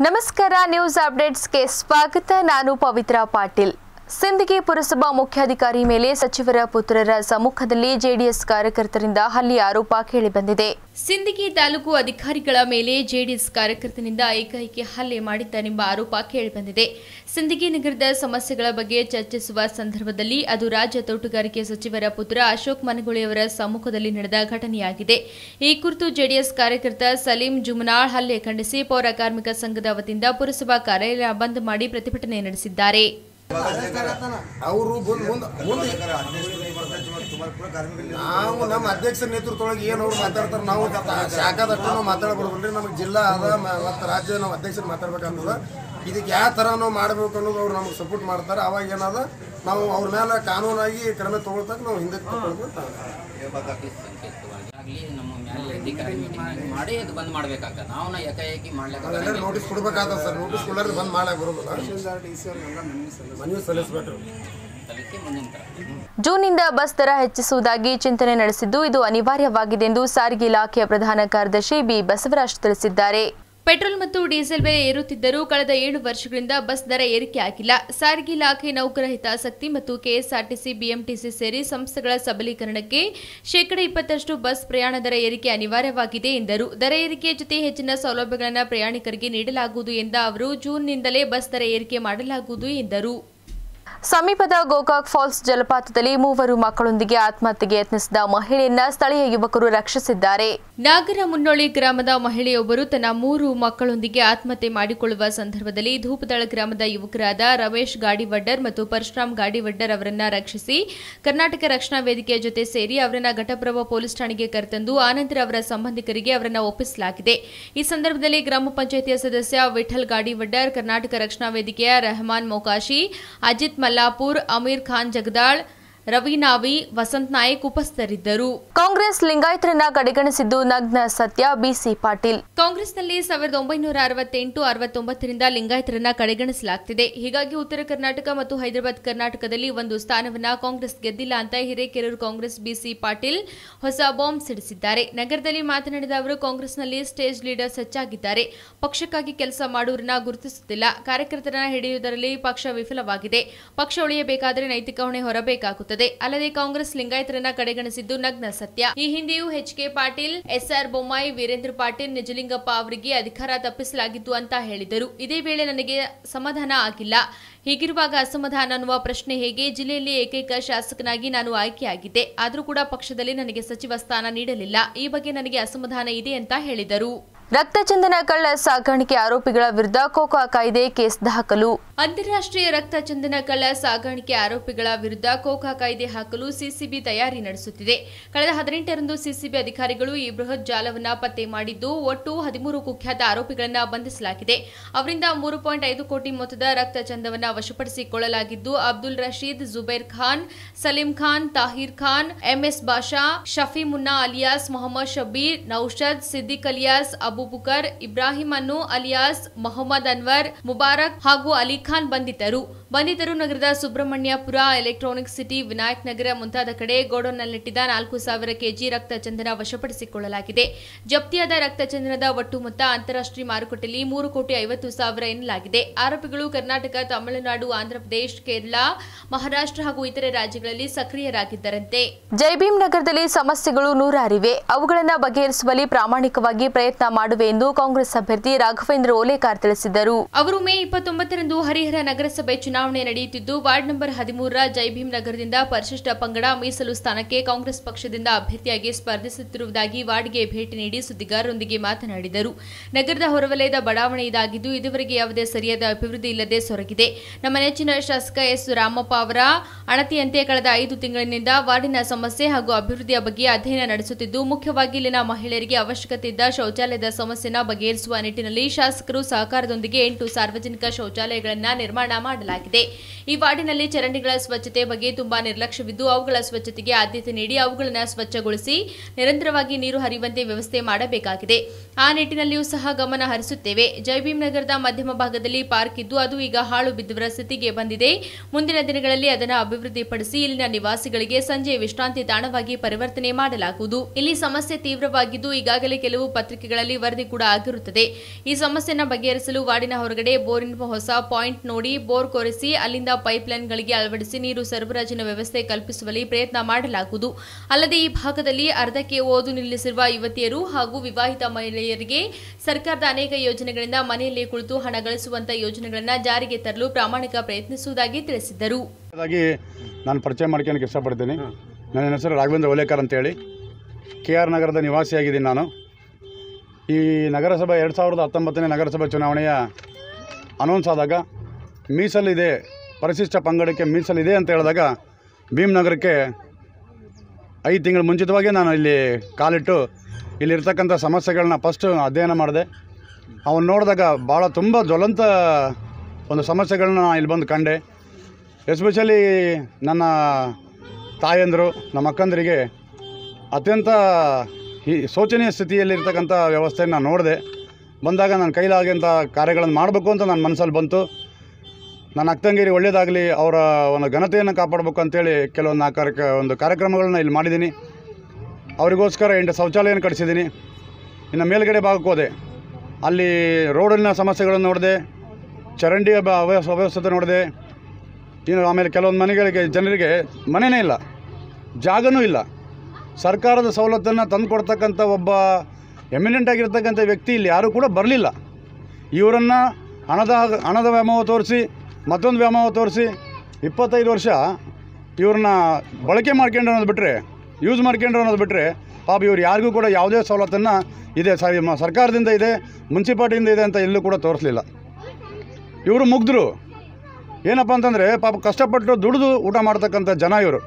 ನಮಸ್ಕಾರ ನ್ಯೂಸ್ ಅಪ್ಡೇಟ್ಸ್ಗೆ ಸ್ವಾಗತ ನಾನು ಪವಿತ್ರ ಪಾಟೀಲ್ ಸಿಂದಗಿ ಪುರಸಭಾ ಮುಖ್ಯಾಧಿಕಾರಿ ಮೇಲೆ ಸಚಿವರ ಪುತ್ರರ ಸಮ್ಮುಖದಲ್ಲಿ ಜೆಡಿಎಸ್ ಕಾರ್ಯಕರ್ತರಿಂದ ಹಲ್ಲಿ ಆರೋಪ ಕೇಳಿಬಂದಿದೆ. ಸಿಂದಗಿ ತಾಲೂಕು ಅಧಿಕಾರಿಗಳ ಮೇಲೆ ಜೆಡಿಎಸ್ ಕಾರ್ಯಕರ್ತನಿಂದ ಏಕೈಕಿ ಹಲ್ಲೆ ಮಾಡಿದ್ದಾನೆಂಬ ಆರೋಪ ಕೇಳಿಬಂದಿದೆ. ಸಿಂದಗಿ ನಗರದ ಸಮಸ್ಯೆಗಳ ಬಗ್ಗೆ ಚರ್ಚಿಸುವ ಸಂದರ್ಭದಲ್ಲಿ ಅದು ರಾಜ್ಯ ತೋಟಗಾರಿಕೆ ಸಚಿವರ ಪುತ್ರ ಅಶೋಕ್ ಮನಗುಳಿಯವರ ಸಮ್ಮುಖದಲ್ಲಿ ನಡೆದ ಘಟನೆಯಾಗಿದೆ. ಈ ಕುರಿತು ಜೆಡಿಎಸ್ ಕಾರ್ಯಕರ್ತ ಸಲೀಂ ಜುಮ್ನಾಳ್ ಹಲ್ಲೆ ಖಂಡಿಸಿ ಪೌರ ಕಾರ್ಮಿಕ ಸಂಘದ ವತಿಯಿಂದ ಪುರಸಭಾ ಕಾರ್ಯಾಲಯ ಬಂದ್ ಮಾಡಿ ಪ್ರತಿಭಟನೆ ನಡೆಸಿದ್ದಾರೆ. ಅವರು ನಾವು ನಮ್ಮ ಅಧ್ಯಕ್ಷರ ನೇತೃತ್ವದೊಳಗೆ ಏನು ಅವ್ರು ಮಾತಾಡ್ತಾರೆ ನಾವು ಶಾಖಾದಷ್ಟು ನಾವು ಮಾತಾಡ್ಬಾರ್ದು ನಮಗೆ ಜಿಲ್ಲಾ ಅದ ಮತ್ತು ರಾಜ್ಯ ನಾವು ಅಧ್ಯಕ್ಷರು ಮಾತಾಡ್ಬೇಕಂತದ ಇದಕ್ಕೆ ಯಾವ ಥರ ನಾವು ಮಾಡಬೇಕು ಅನ್ನೋದು ಅವ್ರು ನಮ್ಗೆ ಸಪೋರ್ಟ್ ಮಾಡ್ತಾರೆ. ಅವಾಗ ಏನದ ನಾವು ಅವ್ರ ಮೇಲೆ ಕಾನೂನಾಗಿ ಕ್ರಮ ತಗೊಳ್ತಕ್ಕ ನಾವು ಹಿಂದಕ್ಕೆ ತಗೊಳ್ಬೇಕು ಆಗ್ಲಿ ನಮ್ಮ ಮ್ಯಾಲೆ ಅಧಿಕಾರಿ ಮೀಟಿಂಗ್ ಮಾಡಿ ಅದು ಬಂದ್ ಮಾಡ್ಬೇಕಾಗ ನಾವು ನಾ ಏಕಾಏಕಿ ಮಾಡ್ಲಿಕ್ಕೆ ನೋಟಿಸ್ ಸರ್. ನೋಟಿಸ್ ಬಂದ್ ಬರೋದಿಲ್ಲ. ಮನವಿ ಸಲ್ಲಿಸ್ಬೇಕು. ಜೂನ್ನಿಂದ ಬಸ್ ದರ ಹೆಚ್ಚಿಸುವುದಾಗಿ ಚಿಂತನೆ ನಡೆಸಿದ್ದು ಇದು ಅನಿವಾರ್ಯವಾಗಿದೆ ಎಂದು ಸಾರಿಗೆ ಇಲಾಖೆಯ ಪ್ರಧಾನ ಕಾರ್ಯದರ್ಶಿ ಬಿ ಬಸವರಾಜ್ ತಿಳಿಸಿದ್ದಾರೆ. ಪೆಟ್ರೋಲ್ ಮತ್ತು ಡೀಸೆಲ್ ಬೆಲೆ ಏರುತ್ತಿದ್ದರೂ ಕಳೆದ ಏಳು ವರ್ಷಗಳಿಂದ ಬಸ್ ದರ ಏರಿಕೆ ಆಗಿಲ್ಲ. ಸಾರಿಗೆ ಇಲಾಖೆ ನೌಕರ ಹಿತಾಸಕ್ತಿ ಮತ್ತು ಕೆಎಸ್ಆರ್ಟಿಸಿ, ಬಿಎಂಟಿಸಿ ಸೇರಿ ಸಂಸ್ಥೆಗಳ ಸಬಲೀಕರಣಕ್ಕೆ ಶೇಕಡ ಇಪ್ಪತ್ತಷ್ಟು ಬಸ್ ಪ್ರಯಾಣ ದರ ಏರಿಕೆ ಅನಿವಾರ್ಯವಾಗಿದೆ ಎಂದರು. ದರ ಏರಿಕೆಯ ಜೊತೆ ಹೆಚ್ಚಿನ ಸೌಲಭ್ಯಗಳನ್ನು ಪ್ರಯಾಣಿಕರಿಗೆ ನೀಡಲಾಗುವುದು ಎಂದ ಅವರು, ಜೂನ್ನಿಂದಲೇ ಬಸ್ ದರ ಏರಿಕೆ ಮಾಡಲಾಗುವುದು ಎಂದರು. ಸಮೀಪದ ಗೋಕಾಕ್ ಫಾಲ್ಸ್ ಜಲಪಾತದಲ್ಲಿ ಮೂವರು ಮಕ್ಕಳೊಂದಿಗೆ ಆತ್ಮಹತ್ಯೆಗೆ ಯತ್ನಿಸಿದ ಮಹಿಳೆಯನ್ನ ಸ್ಥಳೀಯ ಯುವಕರು ರಕ್ಷಿಸಿದ್ದಾರೆ. ನಾಗರ ಮುನ್ನೋಳಿ ಗ್ರಾಮದ ಮಹಿಳೆಯೊಬ್ಬರು ತನ್ನ ಮೂರು ಮಕ್ಕಳೊಂದಿಗೆ ಆತ್ಮಹತ್ಯೆ ಮಾಡಿಕೊಳ್ಳುವ ಸಂದರ್ಭದಲ್ಲಿ ಧೂಪದಳ ಗ್ರಾಮದ ಯುವಕರಾದ ರಮೇಶ್ ಗಾಡಿವಡ್ಡರ್ ಮತ್ತು ಪರಶುರಾಮ್ ಗಾಡಿವಡ್ಡರ್ ಅವರನ್ನ ರಕ್ಷಿಸಿ ಕರ್ನಾಟಕ ರಕ್ಷಣಾ ವೇದಿಕೆಯ ಜೊತೆ ಸೇರಿ ಅವರನ್ನ ಘಟಪ್ರಭ ಪೊಲೀಸ್ ಠಾಣೆಗೆ ಕರೆತಂದು ಆನಂತರ ಅವರ ಸಂಬಂಧಿಕರಿಗೆ ಅವರನ್ನ ಒಪ್ಪಿಸಲಾಗಿದೆ. ಈ ಸಂದರ್ಭದಲ್ಲಿ ಗ್ರಾಮ ಪಂಚಾಯಿತಿಯ ಸದಸ್ಯ ವಿಠಲ್ ಗಾಡಿವಡ್ಡರ್, ಕರ್ನಾಟಕ ರಕ್ಷಣಾ ವೇದಿಕೆಯ ರೆಹಮಾನ್ ಮೊಕಾಶಿ, ಅಜಿತ್ अलापुर आमिर खान जगदाड़ ರವಿ ನಾವಿ ವಸಂತ್ ನಾಯಕ್ ಉಪಸ್ಥಿತರಿದ್ದರು. ಕಾಂಗ್ರೆಸ್ ಲಿಂಗಾಯತರನ್ನ ಕಡೆಗಣಿಸಿದ್ದು ನಗ್ನ ಸತ್ಯ ಬಿಸಿ ಪಾಟೀಲ್. ಕಾಂಗ್ರೆಸ್ನಲ್ಲಿ ಸಾವಿರದ ಒಂಬೈನೂರ ಅರವತ್ತೆಂಟು ಅರವತ್ತೊಂಬತ್ತರಿಂದ ಲಿಂಗಾಯತರನ್ನ ಕಡೆಗಣಿಸಲಾಗ್ತಿದೆ. ಹೀಗಾಗಿ ಉತ್ತರ ಕರ್ನಾಟಕ ಮತ್ತು ಹೈದರಾಬಾದ್ ಕರ್ನಾಟಕದಲ್ಲಿ ಒಂದು ಸ್ಥಾನವನ್ನ ಕಾಂಗ್ರೆಸ್ ಗೆದ್ದಿಲ್ಲ ಅಂತ ಹಿರೇಕೆರೂರು ಕಾಂಗ್ರೆಸ್ ಬಿಸಿ ಪಾಟೀಲ್ ಹೊಸ ಬಾಂಬ್ ಸಿಡಿಸಿದ್ದಾರೆ. ನಗರದಲ್ಲಿ ಮಾತನಾಡಿದ ಅವರು ಕಾಂಗ್ರೆಸ್ನಲ್ಲಿ ಸ್ಟೇಜ್ ಲೀಡರ್ಸ್ ಹೆಚ್ಚಾಗಿದ್ದಾರೆ ಪಕ್ಷಕ್ಕಾಗಿ ಕೆಲಸ ಮಾಡುವರನ್ನ ಗುರುತಿಸುತ್ತಿಲ್ಲ. ಕಾರ್ಯಕರ್ತರನ್ನ ಹಿಡಿಯುವುದರಲ್ಲಿ ಪಕ್ಷ ವಿಫಲವಾಗಿದೆ. ಪಕ್ಷ ಉಳಿಯಬೇಕಾದರೆ ನೈತಿಕ ಹೊಣೆ ಹೊರಬೇಕಾಗುತ್ತದೆ. ಅಲ್ಲದೆ ಕಾಂಗ್ರೆಸ್ ಲಿಂಗಾಯತರನ್ನ ಕಡೆಗಣಿಸಿದ್ದು ನಗ್ನ ಸತ್ಯ. ಈ ಹಿಂದೆಯೂ H K Patil, SR Bommai, Veerendra Patil, Nijalingappa ಅವರಿಗೆ ಅಧಿಕಾರ ತಪ್ಪಿಸಲಾಗಿತ್ತು ಅಂತ ಹೇಳಿದರು. ಇದೇ ವೇಳೆ ನನಗೆ ಸಮಾಧಾನ ಆಗಿಲ್ಲ. ಹೀಗಿರುವಾಗ ಅಸಮಾಧಾನ ಅನ್ನುವ ಪ್ರಶ್ನೆ ಹೇಗೆ? ಜಿಲ್ಲೆಯಲ್ಲಿ ಏಕೈಕ ಶಾಸಕನಾಗಿ ನಾನು ಆಯ್ಕೆಯಾಗಿದ್ದೆ. ಆದರೂ ಕೂಡ ಪಕ್ಷದಲ್ಲಿ ನನಗೆ ಸಚಿವ ಸ್ಥಾನ ನೀಡಲಿಲ್ಲ. ಈ ಬಗ್ಗೆ ನನಗೆ ಅಸಮಾಧಾನ ಇದೆ ಅಂತ ಹೇಳಿದರು. ರಕ್ತಚಂದನ ಕಳ್ಳ ಸಾಗಾಣಿಕೆ ಆರೋಪಿಗಳ ವಿರುದ್ಧ ಕೋಕಾ ಕಾಯ್ದೆ ಕೇಸ್ ದಾಖಲು. ಅಂತಾರಾಷ್ಟ್ರೀಯ ರಕ್ತಚಂದನ ಕಳ್ಳ ಸಾಗಾಣಿಕೆ ಆರೋಪಿಗಳ ವಿರುದ್ಧ ಕೋಕಾ ಕಾಯ್ದೆ ಹಾಕಲು ಸಿಸಿಬಿ ತಯಾರಿ ನಡೆಸುತ್ತಿದೆ. ಕಳೆದ ಹದಿನೆಂಟರಂದು ಸಿಸಿಬಿ ಅಧಿಕಾರಿಗಳು ಈ ಬೃಹತ್ ಜಾಲವನ್ನು ಪತ್ತೆ ಮಾಡಿದ್ದು, ಒಟ್ಟು ಹದಿಮೂರು ಕುಖ್ಯಾತ ಆರೋಪಿಗಳನ್ನು ಬಂಧಿಸಲಾಗಿದೆ. ಅವರಿಂದ ಮೂರು ಪಾಯಿಂಟ್ ಐದು ಕೋಟಿ ಮೊತ್ತದ ರಕ್ತಚಂದವನ್ನು ವಶಪಡಿಸಿಕೊಳ್ಳಲಾಗಿದ್ದು, Abdul Rashid, Zubair Khan, Saleem Khan, Tahir Khan, MS Basha Shafi Munna alias, Mohammed Shabbir Naushad Siddiq alias Abubakar Ibrahim ಅನ್ನು ಅಲಿಯಾಸ್ ಮೊಹಮ್ಮದ್ ಅನ್ವರ್ ಮುಬಾರಕ್ ಹಾಗೂ ಅಲಿಖಾನ್ ಬಂಧಿತರು. ಬಂಧಿತರು ನಗರದ ಸುಬ್ರಹ್ಮಣ್ಯಪುರ ಎಲೆಕ್ಟ್ರಾನಿಕ್ ಸಿಟಿ ವಿನಾಯಕ್ ನಗರ ಮುಂತಾದ ಕಡೆ ಗೋಡೌನ್ನಲ್ಲಿಟ್ಟಿದ್ದ ನಾಲ್ಕು ಸಾವಿರ ಕೆಜಿ ರಕ್ತಚಂದನ ವಶಪಡಿಸಿಕೊಳ್ಳಲಾಗಿದೆ. ಜಪ್ತಿಯಾದ ರಕ್ತಚಂದನದ ಒಟ್ಟು ಮೊತ್ತ ಅಂತಾರಾಷ್ಟ್ರೀಯ ಮಾರುಕಟ್ಟೆಯಲ್ಲಿ ಮೂರು ಕೋಟಿ ಐವತ್ತು ಸಾವಿರ ಎನ್ನಲಾಗಿದೆ. ಆರೋಪಿಗಳು ಕರ್ನಾಟಕ ತಮಿಳುನಾಡು ಆಂಧ್ರಪ್ರದೇಶ ಕೇರಳ ಮಹಾರಾಷ್ಟ್ರ ಹಾಗೂ ಇತರೆ ರಾಜ್ಯಗಳಲ್ಲಿ ಸಕ್ರಿಯರಾಗಿದ್ದರಂತೆ. ಜೈಭೀಮ್ ನಗರದಲ್ಲಿ ಸಮಸ್ಯೆಗಳು ನೂರಾರಿವೆ. ಅವುಗಳನ್ನು ಬಗೆಹರಿಸುವಲ್ಲಿ ಪ್ರಾಮಾಣಿಕವಾಗಿ ಪ್ರಯತ್ನ ಮಾಡುವೆ ಎಂದು ಕಾಂಗ್ರೆಸ್ ಅಭ್ಯರ್ಥಿ ರಾಘವೇಂದ್ರ ಓಲೇಕಾರ್ ತಿಳಿಸಿದರು ಅವರು ಮೇ ಇಪ್ಪತ್ತೊಂಬತ್ತರಂದು ಹರಿಹರ ನಗರಸಭೆ ಚುನಾವಣೆ ನಡೆಯುತ್ತಿದ್ದು, ವಾರ್ಡ್ ನಂಬರ್ ಹದಿಮೂರರ ಜೈಭೀಮ್ ನಗರದಿಂದ ಪರಿಶಿಷ್ಟ ಪಂಗಡ ಮೀಸಲು ಸ್ಥಾನಕ್ಕೆ ಕಾಂಗ್ರೆಸ್ ಪಕ್ಷದಿಂದ ಅಭ್ಯರ್ಥಿಯಾಗಿ ಸ್ಪರ್ಧಿಸುತ್ತಿರುವುದಾಗಿ ವಾರ್ಡ್ಗೆ ಭೇಟಿ ನೀಡಿ ಸುದ್ದಿಗಾರರೊಂದಿಗೆ ಮಾತನಾಡಿದರು. ನಗರದ ಹೊರವಲಯದ ಬಡಾವಣೆ ಇದಾಗಿದ್ದು, ಇದುವರೆಗೆ ಯಾವುದೇ ಸರಿಯಾದ ಅಭಿವೃದ್ಧಿ ಇಲ್ಲದೆ ಸೊರಗಿದೆ. ನಮ್ಮ ನೆಚ್ಚಿನ ಶಾಸಕ ಎಸ್. ರಾಮಪ್ಪ ಅವರ ಅಣತಿಯಂತೆ ಕಳೆದ ಐದು ತಿಂಗಳಿನಿಂದ ವಾರ್ಡಿನ ಸಮಸ್ಯೆ ಹಾಗೂ ಅಭಿವೃದ್ಧಿಯ ಬಗ್ಗೆ ಅಧ್ಯಯನ ನಡೆಸುತ್ತಿದ್ದು, ಮುಖ್ಯವಾಗಿ ಇಲ್ಲಿನ ಮಹಿಳೆಯರಿಗೆ ಅವಶ್ಯಕತೆ ಇದ್ದ ಶೌಚಾಲಯದ ಸಮಸ್ಯೆನ ಬಗೆಹರಿಸುವ ನಿಟ್ಟಿನಲ್ಲಿ ಶಾಸಕರು ಸಹಕಾರದೊಂದಿಗೆ ಎಂಟು ಸಾರ್ವಜನಿಕ ಶೌಚಾಲಯಗಳನ್ನು ನಿರ್ಮಾಣ ಮಾಡಲಾಗಿದೆ. ಈ ವಾರ್ಡಿನಲ್ಲಿ ಚರಂಡಿಗಳ ಸ್ವಚ್ಛತೆ ಬಗ್ಗೆ ತುಂಬಾ ನಿರ್ಲಕ್ಷ್ಯವಿದ್ದು, ಅವುಗಳ ಸ್ವಚ್ಛತೆಗೆ ಆದ್ಯತೆ ನೀಡಿ ಅವುಗಳನ್ನು ಸ್ವಚ್ಛಗೊಳಿಸಿ ನಿರಂತರವಾಗಿ ನೀರು ಹರಿಯುವಂತೆ ವ್ಯವಸ್ಥೆ ಮಾಡಬೇಕಾಗಿದೆ. ಆ ನಿಟ್ಟಿನಲ್ಲಿಯೂ ಸಹ ಗಮನ ಹರಿಸುತ್ತೇವೆ. ಜೈಭೀಮ್ ನಗರದ ಮಧ್ಯಮ ಭಾಗದಲ್ಲಿ ಪಾರ್ಕ್ ಇದ್ದು, ಅದು ಈಗ ಹಾಳು ಬಿದ್ದವರ ಸ್ಥಿತಿಗೆ ಬಂದಿದೆ. ಮುಂದಿನ ದಿನಗಳಲ್ಲಿ ಅದನ್ನು ಅಭಿವೃದ್ಧಿಪಡಿಸಿ ಇಲ್ಲಿನ ನಿವಾಸಿಗಳಿಗೆ ಸಂಜೆ ವಿಶ್ರಾಂತಿ ತಾಣವಾಗಿ ಪರಿವರ್ತನೆ ಮಾಡಲಾಗುವುದು. ಇಲ್ಲಿ ಸಮಸ್ಯೆ ತೀವ್ರವಾಗಿದ್ದು, ಈಗಾಗಲೇ ಕೆಲವು ಪತ್ರಿಕೆಗಳಲ್ಲಿ ವರದಿ ಕೂಡ ಆಗಿರುತ್ತದೆ. ಈ ಸಮಸ್ಯೆಯನ್ನು ಬಗೆಹರಿಸಲು ವಾರ್ಡಿನ ಹೊರಗಡೆ ಬೋರಿನ ಹೊಸ ಪಾಯಿಂಟ್ ನೋಡಿ, ಬೋರ್ ಅಲ್ಲಿಂದ ಪೈಪ್ಲೈನ್ಗಳಿಗೆ ಅಳವಡಿಸಿ ನೀರು ಸರಬರಾಜಿನ ವ್ಯವಸ್ಥೆ ಕಲ್ಪಿಸುವಲ್ಲಿ ಪ್ರಯತ್ನ ಮಾಡಲಾಗುವುದು. ಅಲ್ಲದೆ ಈ ಭಾಗದಲ್ಲಿ ಅರ್ಧಕ್ಕೆ ಓದು ನಿಲ್ಲಿಸಿರುವ ಯುವತಿಯರು ಹಾಗೂ ವಿವಾಹಿತ ಮಹಿಳೆಯರಿಗೆ ಸರ್ಕಾರದ ಅನೇಕ ಯೋಜನೆಗಳಿಂದ ಮನೆಯಲ್ಲೇ ಕುಳಿತು ಹಣ ಗಳಿಸುವಂತಹ ಯೋಜನೆಗಳನ್ನು ಜಾರಿಗೆ ತರಲು ಪ್ರಾಮಾಣಿಕ ಪ್ರಯತ್ನಿಸುವುದಾಗಿ ತಿಳಿಸಿದ್ದರು. ನಾನು ಪರಿಚಯ ಮಾಡ್ಕೊಳಕ್ಕೆ ಇಷ್ಟಪಡ್ತೀನಿ. ನನ್ನ ಹೆಸರು ರಾಘವೇಂದ್ರ ಓಲೇಕರ್ ಅಂತೇಳಿ. ಕೆ ಆರ್ ನಗರದ ನಿವಾಸಿಯಾಗಿದ್ದೀನಿ ನಾನು. ಈ ನಗರಸಭೆ ಎರಡು ಸಾವಿರದ ಹತ್ತೊಂಬತ್ತನೇ ನಗರಸಭೆ ಚುನಾವಣೆಯ ಅನೌನ್ಸ್ ಆದಾಗ ಮೀಸಲಿದೆ, ಪರಿಶಿಷ್ಟ ಪಂಗಡಕ್ಕೆ ಮೀಸಲಿದೆ ಅಂತ ಹೇಳಿದಾಗ ಭೀಮನಗರಕ್ಕೆ ಐದು ತಿಂಗಳು ಮುಂಚಿತವಾಗಿ ನಾನು ಇಲ್ಲಿ ಕಾಲಿಟ್ಟು ಇಲ್ಲಿರ್ತಕ್ಕಂಥ ಸಮಸ್ಯೆಗಳನ್ನ ಫಸ್ಟು ಅಧ್ಯಯನ ಮಾಡಿದೆ. ಅವನು ನೋಡಿದಾಗ ಭಾಳ ತುಂಬ ಜ್ವಲಂತ ಒಂದು ಸಮಸ್ಯೆಗಳನ್ನ ನಾನು ಇಲ್ಲಿ ಬಂದು ಕಂಡೆ. ಎಸ್ಪೆಷಲಿ ನನ್ನ ತಾಯಂದರು, ನಮ್ಮ ಅಕ್ಕಂದರಿಗೆ ಅತ್ಯಂತ ಈ ಶೋಚನೀಯ ಸ್ಥಿತಿಯಲ್ಲಿರ್ತಕ್ಕಂಥ ವ್ಯವಸ್ಥೆಯನ್ನು ನಾನು ನೋಡಿದೆ. ಬಂದಾಗ ನನ್ನ ಕೈಲಾಗಂಥ ಕಾರ್ಯಗಳನ್ನು ಮಾಡಬೇಕು ಅಂತ ನನ್ನ ಮನಸ್ಸಲ್ಲಿ ಬಂತು. ನನ್ನ ಅಕ್ತಂಗಿರಿ ಒಳ್ಳೇದಾಗಲಿ, ಅವರ ಒಂದು ಘನತೆಯನ್ನು ಕಾಪಾಡಬೇಕು ಅಂತೇಳಿ ಕೆಲವೊಂದು ಆ ಒಂದು ಕಾರ್ಯಕ್ರಮಗಳನ್ನ ಇಲ್ಲಿ ಮಾಡಿದ್ದೀನಿ. ಅವರಿಗೋಸ್ಕರ ಎಂಟು ಶೌಚಾಲಯನ ಕಟ್ಟಿಸಿದ್ದೀನಿ ಇನ್ನು ಮೇಲುಗಡೆ ಭಾಗಕ್ಕೆ ಹೋದೆ. ಅಲ್ಲಿ ರೋಡಿನ ಸಮಸ್ಯೆಗಳನ್ನು ನೋಡಿದೆ, ಚರಂಡಿ ಅವ್ಯವಸ್ ನೋಡಿದೆ. ಇನ್ನು ಆಮೇಲೆ ಕೆಲವೊಂದು ಮನೆಗಳಿಗೆ, ಜನರಿಗೆ ಮನೆಯೇ ಇಲ್ಲ, ಜಾಗನೂ ಇಲ್ಲ. ಸರ್ಕಾರದ ಸವಲತ್ತನ್ನು ತಂದು ಕೊಡ್ತಕ್ಕಂಥ ಒಬ್ಬ ಎಮಿನೆಂಟ್ ಆಗಿರ್ತಕ್ಕಂಥ ವ್ಯಕ್ತಿ ಇಲ್ಲಿ ಯಾರೂ ಕೂಡ ಬರಲಿಲ್ಲ. ಇವರನ್ನು ಹಣದ ಹಣದ ವ್ಯಾಮೋಹ ತೋರಿಸಿ ಮತ್ತೊಂದು ವ್ಯಾಮೋಹ ತೋರಿಸಿ, ಇಪ್ಪತ್ತೈದು ವರ್ಷ ಇವ್ರನ್ನ ಬಳಕೆ ಮಾಡ್ಕೊಂಡು ಅನ್ನೋದು ಬಿಟ್ಟರೆ ಯೂಸ್ ಮಾಡ್ಕೊಂಡ್ರು ಅನ್ನೋದು ಬಿಟ್ಟರೆ ಪಾಪ ಇವ್ರು ಯಾರಿಗೂ ಕೂಡ ಯಾವುದೇ ಸವಲತ್ತನ್ನು ಇದೆ. ಸರ್ಕಾರದಿಂದ ಇದೆ, ಮುನ್ಸಿಪಾಲ್ಟಿಯಿಂದ ಇದೆ ಅಂತ ಎಲ್ಲೂ ಕೂಡ ತೋರಿಸಲಿಲ್ಲ. ಇವರು ಮುಗ್ದ್ರು. ಏನಪ್ಪ ಅಂತಂದರೆ, ಪಾಪ ಕಷ್ಟಪಟ್ಟು ದುಡಿದು ಊಟ ಮಾಡ್ತಕ್ಕಂಥ ಜನ ಇವರು.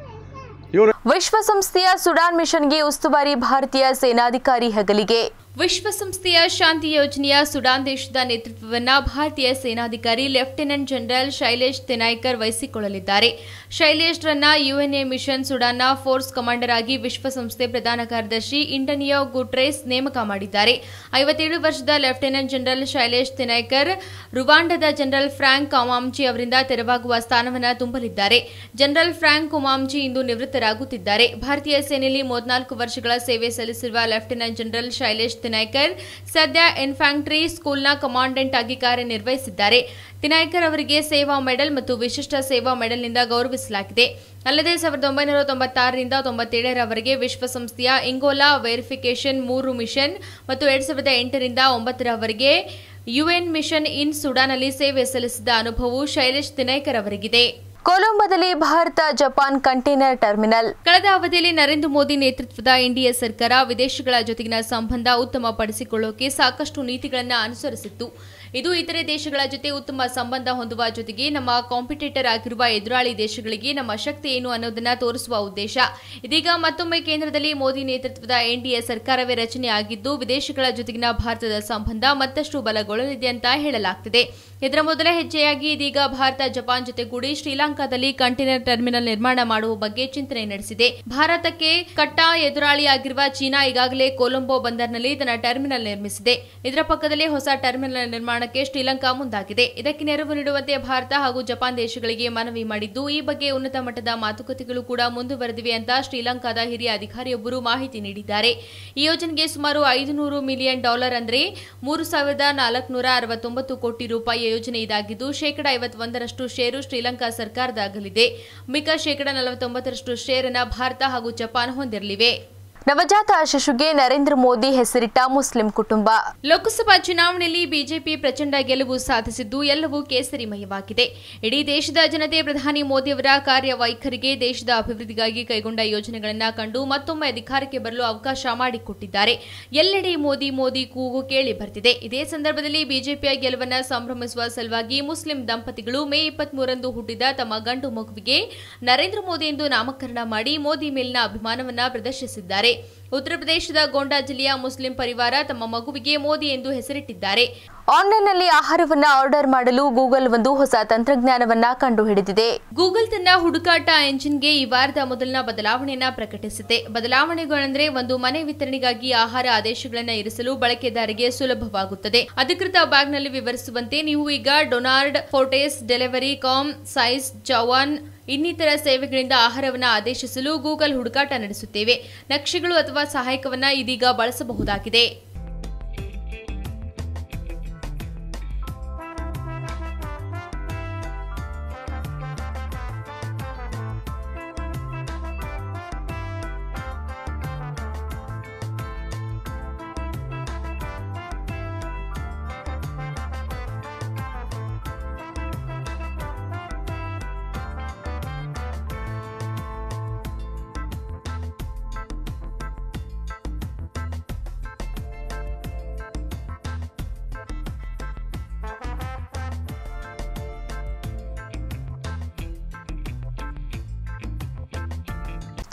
ಇವರು ವಿಶ್ವಸಂಸ್ಥೆಯ ಸುಡಾನ್ ಮಿಷನ್ಗೆ ಉಸ್ತುವಾರಿ ಭಾರತೀಯ ಸೇನಾಧಿಕಾರಿ ಹೆಗಲಿಗೆ. ವಿಶ್ವಸಂಸ್ಥೆಯ ಶಾಂತಿ ಯೋಜನೆಯ ಸುಡಾನ್ ದೇಶದ ನೇತೃತ್ವವನ್ನು ಭಾರತೀಯ ಸೇನಾಧಿಕಾರಿ ಲೆಫ್ಟಿನೆಂಟ್ ಜನರಲ್ ಶೈಲೇಶ್ ತೆನಾಯ್ಕರ್ ವಹಿಸಿಕೊಳ್ಳಲಿದ್ದಾರೆ. ಶೈಲೇಶ್ ರನ್ನ ಯುಎನ್ಎ ಮಿಷನ್ ಸುಡಾನ್ನ ಫೋರ್ಸ್ ಕಮಾಂಡರ್ ಆಗಿ ವಿಶ್ವಸಂಸ್ಥೆ ಪ್ರಧಾನ ಕಾರ್ಯದರ್ಶಿ ಇಂಟನಿಯೋ ಗುಟ್ರೇಸ್ ನೇಮಕ ಮಾಡಿದ್ದಾರೆ. ಐವತ್ತೇಳು ವರ್ಷದ ಲೆಫ್ಟಿನೆಂಟ್ ಜನರಲ್ ಶೈಲೇಶ್ ತೆನಾಯ್ಕರ್, ರುವಾಂಡದ ಜನರಲ್ ಫ್ರಾಂಕ್ ಕೊಮಾಮ್ಜಿ ಅವರಿಂದ ತೆರವಾಗುವ ಸ್ಥಾನವನ್ನು ತುಂಬಲಿದ್ದಾರೆ. ಜನರಲ್ ಫ್ರಾಂಕ್ ಕೊಮಾಮ್ಜಿ ಇಂದು ನಿವೃತ್ತರಾಗುತ್ತಿದ್ದಾರೆ. ಭಾರತೀಯ ಸೇನೆಯಲ್ಲಿ ಮೂವತ್ನಾಲ್ಕು ವರ್ಷಗಳ ಸೇವೆ ಸಲ್ಲಿಸಿರುವ ಲೆಫ್ಟಿನೆಂಟ್ ಜನರಲ್ ಶೈಲೇಶ್ ತಿನಾಯ್ಕರ್ ಸದ್ಯ ಇನ್ಫ್ಯಾಂಟ್ರಿ ಸ್ಕೂಲ್ನ ಕಮಾಂಡೆಂಟ್ ಆಗಿ ಕಾರ್ಯನಿರ್ವಹಿಸಿದ್ದಾರೆ. ತಿನಾಯ್ಕರ್ ಅವರಿಗೆ ಸೇವಾ ಮೆಡಲ್ ಮತ್ತು ವಿಶಿಷ್ಟ ಸೇವಾ ಮೆಡಲ್ನಿಂದ ಗೌರವಿಸಲಾಗಿದೆ. ಅಲ್ಲದೆ ಸಾವಿರದ ಒಂಬೈನೂರ ತೊಂಬತ್ತಾರರಿಂದ ತೊಂಬತ್ತೇಳರವರೆಗೆ ವಿಶ್ವಸಂಸ್ಥೆಯ ಇಂಗೋಲಾ ವೆರಿಫಿಕೇಷನ್ ಮೂರು ಮಿಷನ್ ಮತ್ತು ಎರಡ್ ಸಾವಿರದ ಎಂಟರಿಂದ ಒಂಬತ್ತರವರೆಗೆ ಯುಎನ್ ಮಿಷನ್ ಇನ್ ಸುಡಾನ್ನಲ್ಲಿ ಸೇವೆ ಸಲ್ಲಿಸಿದ ಅನುಭವವು ಶೈಲೇಶ್ ತಿನಾಯ್ಕರ್ ಅವರಿಗಿದೆ. ಕೊಲಂಬೋದಲ್ಲಿ ಭಾರತ ಜಪಾನ್ ಕಂಟೈನರ್ ಟರ್ಮಿನಲ್. ಕಳೆದ ಅವಧಿಯಲ್ಲಿ ನರೇಂದ್ರ ಮೋದಿ ನೇತೃತ್ವದ ಎನ್ಡಿಎ ಸರ್ಕಾರ ವಿದೇಶಗಳ ಜೊತೆಗಿನ ಸಂಬಂಧ ಉತ್ತಮಪಡಿಸಿಕೊಳ್ಳೋಕೆ ಸಾಕಷ್ಟು ನೀತಿಗಳನ್ನು ಅನುಸರಿಸಿತ್ತು. ಇದು ಇತರೆ ದೇಶಗಳ ಜೊತೆ ಉತ್ತಮ ಸಂಬಂಧ ಹೊಂದುವ ಜೊತೆಗೆ ನಮ್ಮ ಕಾಂಪಿಟೇಟರ್ ಆಗಿರುವ ಎದುರಾಳಿ ದೇಶಗಳಿಗೆ ನಮ್ಮ ಶಕ್ತಿ ಏನು ಅನ್ನೋದನ್ನ ತೋರಿಸುವ ಉದ್ದೇಶ. ಇದೀಗ ಮತ್ತೊಮ್ಮೆ ಕೇಂದ್ರದಲ್ಲಿ ಮೋದಿ ನೇತೃತ್ವದ ಎನ್ಡಿಎ ಸರ್ಕಾರವೇ ರಚನೆ ಆಗಿದ್ದು, ವಿದೇಶಗಳ ಜೊತೆಗಿನ ಭಾರತದ ಸಂಬಂಧ ಮತ್ತಷ್ಟು ಬಲಗೊಳ್ಳಲಿದೆ ಅಂತ ಹೇಳಲಾಗ್ತಿದೆ. ಇದರ ಮೊದಲ ಹೆಜ್ಜೆಯಾಗಿ ಇದೀಗ ಭಾರತ ಜಪಾನ್ ಜೊತೆಗೂಡಿ ಶ್ರೀಲಂಕಾದಲ್ಲಿ ಕಂಟೈನರ್ ಟರ್ಮಿನಲ್ ನಿರ್ಮಾಣ ಮಾಡುವ ಬಗ್ಗೆ ಚಿಂತನೆ ನಡೆಸಿದೆ. ಭಾರತಕ್ಕೆ ಕಟ್ಟ ಎದುರಾಳಿಯಾಗಿರುವ ಚೀನಾ ಈಗಾಗಲೇ ಕೊಲಂಬೋ ಬಂದರ್ನಲ್ಲಿ ತನ್ನ ಟರ್ಮಿನಲ್ ನಿರ್ಮಿಸಿದೆ. ಇದರ ಪಕ್ಕದಲ್ಲೇ ಹೊಸ ಟರ್ಮಿನಲ್ ನಿರ್ಮಾಣಕ್ಕೆ ಶ್ರೀಲಂಕಾ ಮುಂದಾಗಿದೆ. ಇದಕ್ಕೆ ನೆರವು ನೀಡುವಂತೆ ಭಾರತ ಹಾಗೂ ಜಪಾನ್ ದೇಶಗಳಿಗೆ ಮನವಿ ಮಾಡಿದ್ದು, ಈ ಬಗ್ಗೆ ಉನ್ನತ ಮಟ್ಟದ ಮಾತುಕತೆಗಳು ಕೂಡ ಮುಂದುವರೆದಿವೆ ಅಂತ ಶ್ರೀಲಂಕಾದ ಹಿರಿಯ ಅಧಿಕಾರಿಯೊಬ್ಬರು ಮಾಹಿತಿ ನೀಡಿದ್ದಾರೆ. ಈ ಯೋಜನೆಗೆ ಸುಮಾರು ಐದುನೂರು ಮಿಲಿಯನ್ ಡಾಲರ್ ಅಂದರೆ ಮೂರು ಸಾವಿರದ ನಾಲ್ಕುನೂರ ಅರವತ್ತೊಂಬತ್ತು ಕೋಟಿ ರೂಪಾಯಿಯ ಯೋಜನೆ ಇದಾಗಿದ್ದು, ಶೇಕಡ ಐವತ್ತೊಂದರಷ್ಟು ಷೇರು ಶ್ರೀಲಂಕಾ ಸರ್ಕಾರದಾಗಲಿದೆ. ಮಿಕ್ಕ ಶೇಕಡ ನಲವತ್ತೊಂಬತ್ತರಷ್ಟು ಷೇರನ್ನು ಭಾರತ ಹಾಗೂ ಜಪಾನ್ ಹೊಂದಿರಲಿವೆ. ನವಜಾತ ಶಿಶುಗೆ ನರೇಂದ್ರ ಮೋದಿ ಹೆಸರಿಟ್ಟ ಮುಸ್ಲಿಂ ಕುಟುಂಬ. ಲೋಕಸಭಾ ಚುನಾವಣೆಯಲ್ಲಿ ಬಿಜೆಪಿ ಪ್ರಚಂಡ ಗೆಲುವು ಸಾಧಿಸಿದ್ದು ಎಲ್ಲವೂ ಕೇಸರಿಮಯವಾಗಿದೆ. ಇಡೀ ದೇಶದ ಜನತೆ ಪ್ರಧಾನಿ ಮೋದಿಯವರ ಕಾರ್ಯವೈಖರಿಗೆ ದೇಶದ ಅಭಿವೃದ್ಧಿಗಾಗಿ ಕೈಗೊಂಡ ಯೋಜನೆಗಳನ್ನು ಕಂಡು ಮತ್ತೊಮ್ಮೆ ಅಧಿಕಾರಕ್ಕೆ ಬರಲು ಅವಕಾಶ ಮಾಡಿಕೊಟ್ಟಿದ್ದಾರೆ. ಎಲ್ಲೆಡೆ ಮೋದಿ ಮೋದಿ ಕೂಗು ಕೇಳಿ ಬರ್ತಿದೆ. ಇದೇ ಸಂದರ್ಭದಲ್ಲಿ ಬಿಜೆಪಿಯ ಗೆಲುವನ್ನು ಸಂಭ್ರಮಿಸುವ ಸಲುವಾಗಿ ಮುಸ್ಲಿಂ ದಂಪತಿಗಳು ಮೇ ಇಪ್ಪತ್ಮೂರಂದು ಹುಟ್ಟಿದ ತಮ್ಮ ಗಂಡು ಮಗುವಿಗೆ ನರೇಂದ್ರ ಮೋದಿ ಎಂದು ನಾಮಕರಣ ಮಾಡಿ ಮೋದಿ ಮೇಲಿನ ಅಭಿಮಾನವನ್ನು ಪ್ರದರ್ಶಿಸಿದ್ದಾರೆ. ಉತ್ತರ ಪ್ರದೇಶದ ಗೊಂಡಾ ಜಿಲ್ಲೆಯ ಮುಸ್ಲಿಂ ಪರಿವಾರ ತಮ್ಮ ಮಗುವಿಗೆ ಮೋದಿ ಎಂದು ಹೆಸರಿಟ್ಟಿದ್ದಾರೆ. ಆನ್ಲೈನ್ನಲ್ಲಿ ಆಹಾರವನ್ನ ಆರ್ಡರ್ ಮಾಡಲು ಗೂಗಲ್ ಒಂದು ಹೊಸ ತಂತ್ರಜ್ಞಾನವನ್ನ ಕಂಡುಹಿಡಿದಿದೆ. ಗೂಗಲ್ ತನ್ನ ಹುಡುಕಾಟ ಎಂಜಿನ್ಗೆ ಈ ವಾರದ ಮೊದಲಿನ ಬದಲಾವಣೆಯನ್ನ ಪ್ರಕಟಿಸಿದೆ. ಬದಲಾವಣೆಗಳೆಂದರೆ ಒಂದು ಮನೆ ವಿತರಣೆಗಾಗಿ ಆಹಾರ ಆದೇಶಗಳನ್ನು ಇರಿಸಲು ಬಳಕೆದಾರರಿಗೆ ಸುಲಭವಾಗುತ್ತದೆ. ಅಧಿಕೃತ ಬ್ಯಾಗ್ನಲ್ಲಿ ವಿವರಿಸುವಂತೆ ನೀವು ಈಗ ಡೊನಾಲ್ಡ್ ಫೋಟೇಸ್ ಡೆಲಿವರಿ ಕಾಮ್, ಸೈಜ್, ಜವಾನ್ ಇನ್ನಿತರ ಸೇವೆಗಳಿಂದ ಆಹಾರವನ್ನು ಆದೇಶಿಸಲು ಗೂಗಲ್ ಹುಡುಕಾಟ ನಡೆಸುತ್ತೇವೆ. ನಕ್ಷೆಗಳು ಅಥವಾ ಸಹಾಯಕವನ್ನ ಇದೀಗ ಬಳಸಬಹುದಾಗಿದೆ.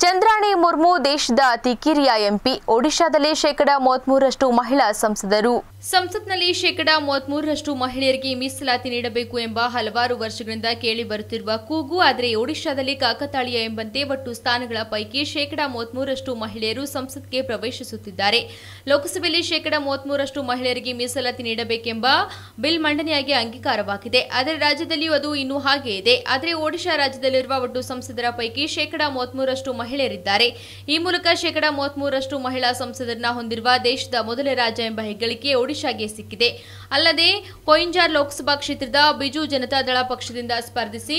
ಚಂದ್ರಾಣಿ ಮುರ್ಮು ದೇಶದ ಅತಿ ಕಿರಿಯ ಎಂಪಿ ಒಡಿಶಾದಲ್ಲಿ ಶೇಕಡಾ ಮೂವತ್ಮೂರಷ್ಟು ಮಹಿಳಾ ಸಂಸದರು. ಸಂಸತ್ನಲ್ಲಿ ಶೇಕಡಾ ಮೂವತ್ಮೂರರಷ್ಟು ಮಹಿಳೆಯರಿಗೆ ಮೀಸಲಾತಿ ನೀಡಬೇಕು ಎಂಬ ಹಲವಾರು ವರ್ಷಗಳಿಂದ ಕೇಳಿ ಬರುತ್ತಿರುವ ಕೂಗು, ಆದರೆ ಒಡಿಶಾದಲ್ಲಿ ಕಾಕತಾಳೀಯ ಎಂಬಂತೆ ಒಟ್ಟು ಸ್ಥಾನಗಳ ಪೈಕಿ ಶೇಕಡಾ ಮೂವತ್ಮೂರರಷ್ಟು ಮಹಿಳೆಯರು ಸಂಸತ್ಗೆ ಪ್ರವೇಶಿಸುತ್ತಿದ್ದಾರೆ. ಲೋಕಸಭೆಯಲ್ಲಿ ಶೇಕಡ ಮೂವತ್ಮೂರರಷ್ಟು ಮಹಿಳೆಯರಿಗೆ ಮೀಸಲಾತಿ ನೀಡಬೇಕೆಂಬ ಬಿಲ್ ಮಂಡನೆಯಾಗಿ ಅಂಗೀಕಾರವಾಗಿದೆ. ಆದರೆ ರಾಜ್ಯದಲ್ಲಿಯೂ ಅದು ಇನ್ನೂ ಹಾಗೆ ಇದೆ. ಆದರೆ ಒಡಿಶಾ ರಾಜ್ಯದಲ್ಲಿರುವ ಒಟ್ಟು ಸಂಸದರ ಪೈಕಿ ಶೇಕಡಾ ಮೂವತ್ಮೂರರಷ್ಟು ಮಹಿಳೆಯರಿದ್ದಾರೆ. ಈ ಮೂಲಕ ಶೇಕಡಾ ಮೂವತ್ಮೂರರಷ್ಟು ಮಹಿಳಾ ಸಂಸದರನ್ನ ಹೊಂದಿರುವ ದೇಶದ ಮೊದಲ ರಾಜ್ಯ ಎಂಬ ಹೆಗ್ಗಳಿಕೆ ಒಡಿಶಾಗೆ ಸಿಕ್ಕಿದೆ. ಅಲ್ಲದೆ, ಕೊಯಿಂಜಾರ್ ಲೋಕಸಭಾ ಕ್ಷೇತ್ರದ ಬಿಜು ಜನತಾದಳ ಪಕ್ಷದಿಂದ ಸ್ಪರ್ಧಿಸಿ